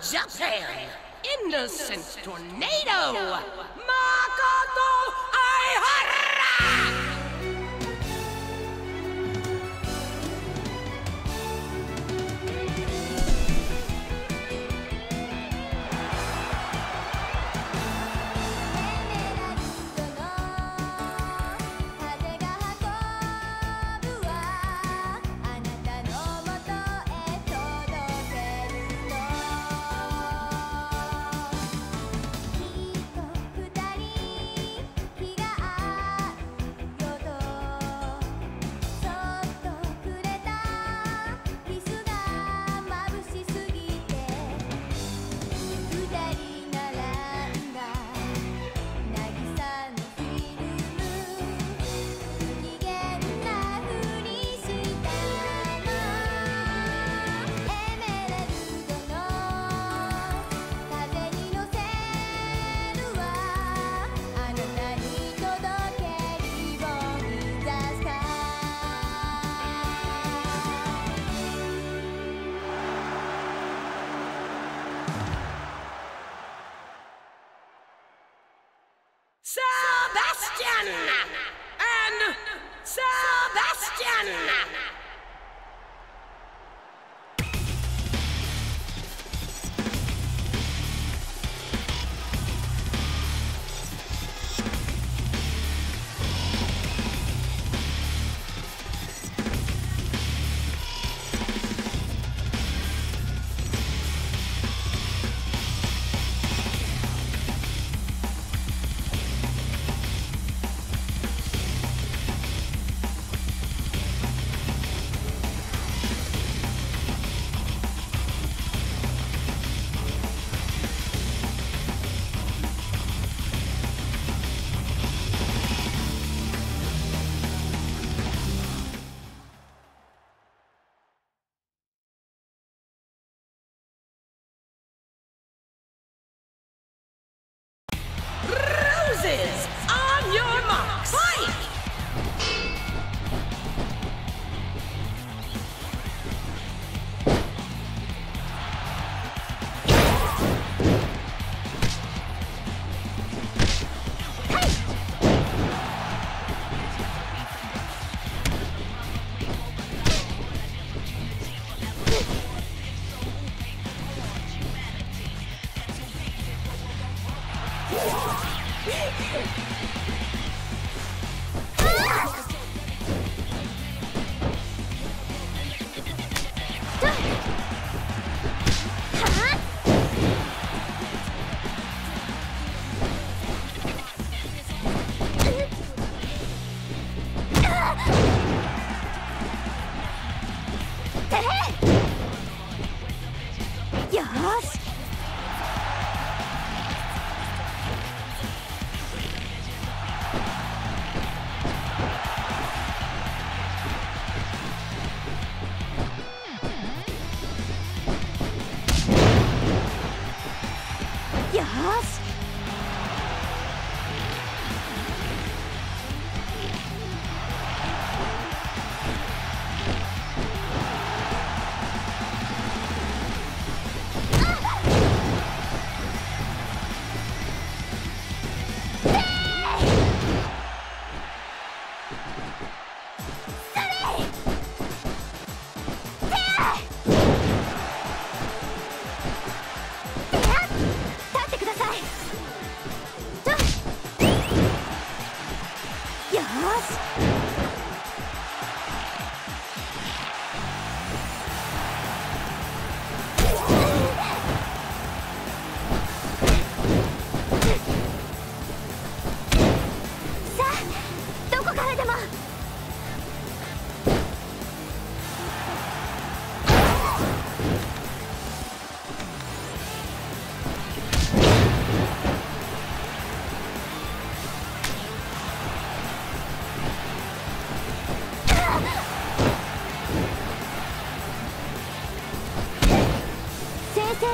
Japan, innocent tornado, Makoto Aihara!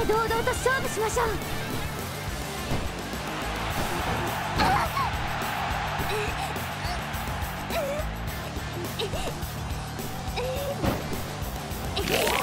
正々堂々と勝負しましょう。ー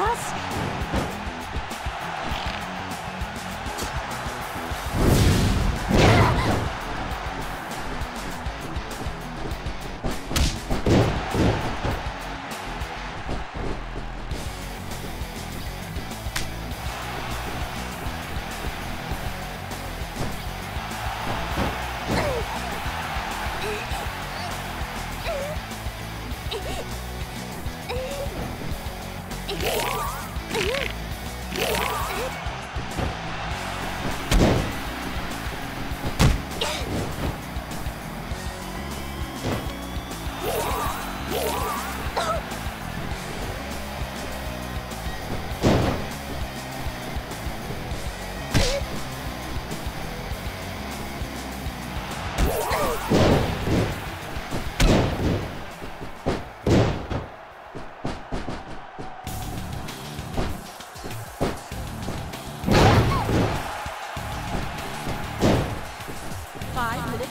us?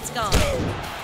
It's gone.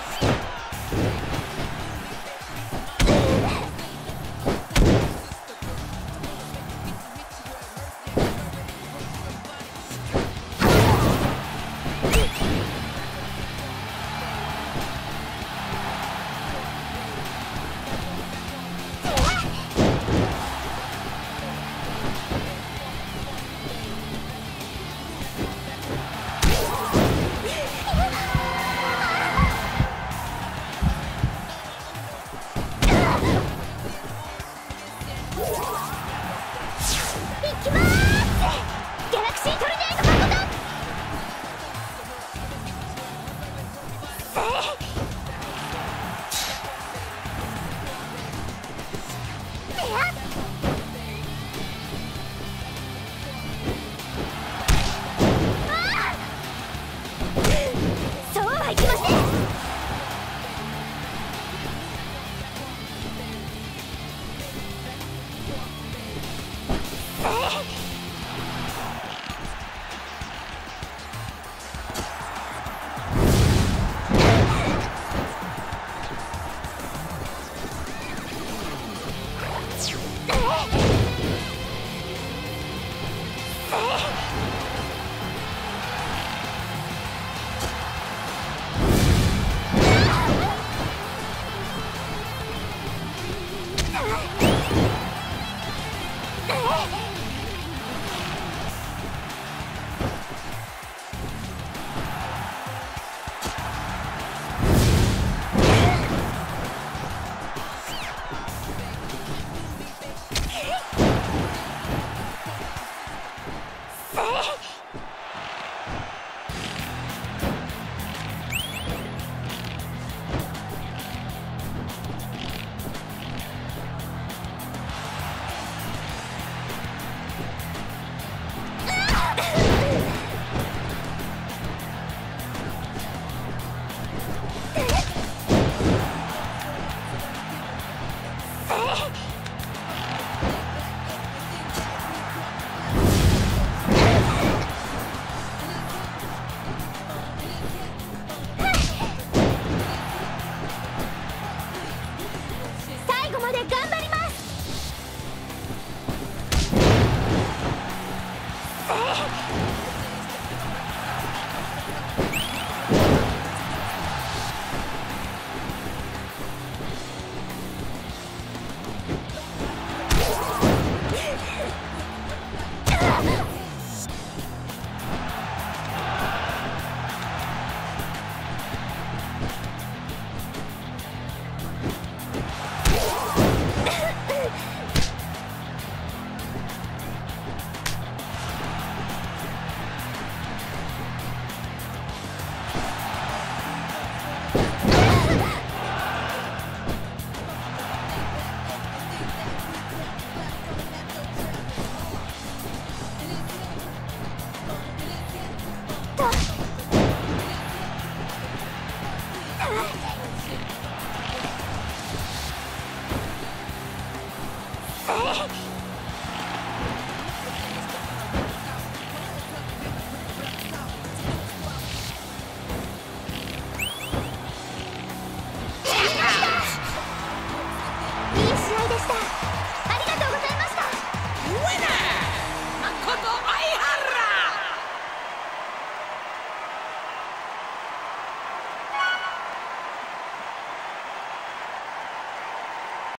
最後まで頑張ります。